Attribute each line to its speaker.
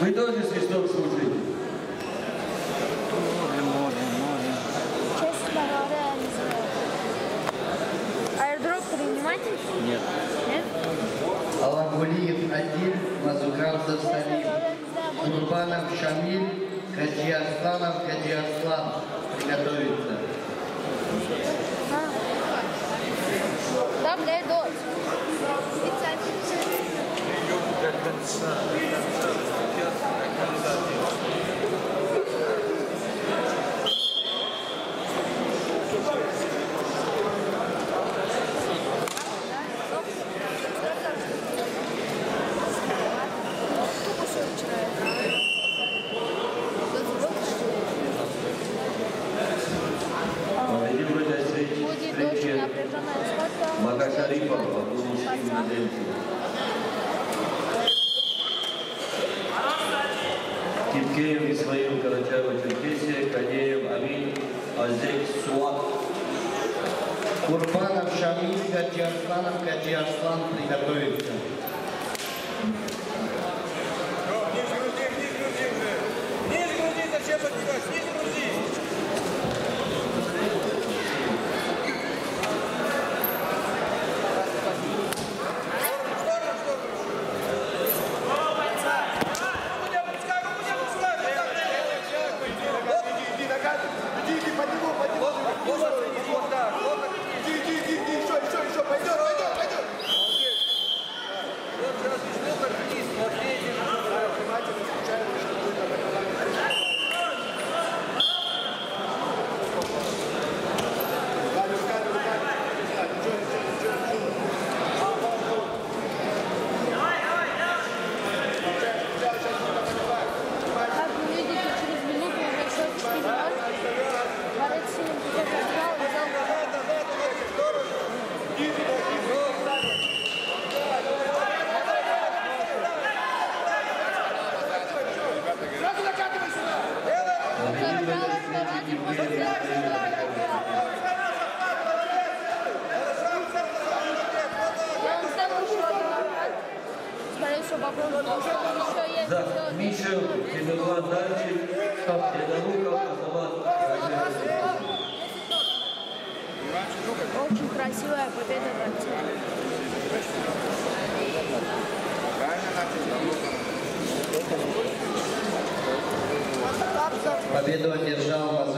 Speaker 1: Мы тоже с Христом служили.
Speaker 2: Аэродроп приниматель? Нет. Нет?
Speaker 3: Алакулиев Адиль, Мазугразов Салим, Курбанов Шамиль, Хаджиасланов Хаджиаслан. Приготовиться.
Speaker 2: Мага
Speaker 1: Шарипова, будущий Медельцев. Киткеев Исмаил Карачаева-Черкесия, Канеев Амин, Азек Суат.
Speaker 3: Курбанов Шамиль Гаджиарсланов Гаджиарслан приготовится.
Speaker 2: За
Speaker 1: Мишев Демирлан Дарчик, Кап Педагогов, Азамат
Speaker 2: Очень красивая победа бойца.
Speaker 3: Победу одержал Мазов.